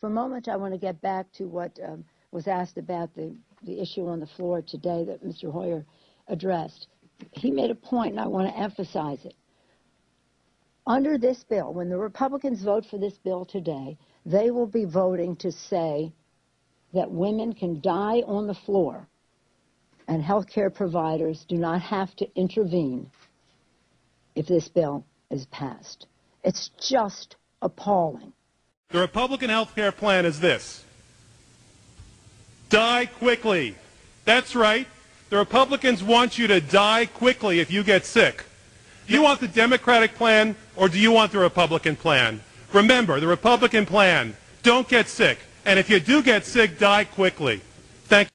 For a moment, I want to get back to what um, was asked about the, the issue on the floor today that Mr. Hoyer addressed. He made a point, and I want to emphasize it. Under this bill, when the Republicans vote for this bill today, they will be voting to say that women can die on the floor and health care providers do not have to intervene if this bill is passed. It's just appalling. The Republican health care plan is this. Die quickly. That's right. The Republicans want you to die quickly if you get sick. Do you want the Democratic plan or do you want the Republican plan? Remember, the Republican plan, don't get sick. And if you do get sick, die quickly. Thank you.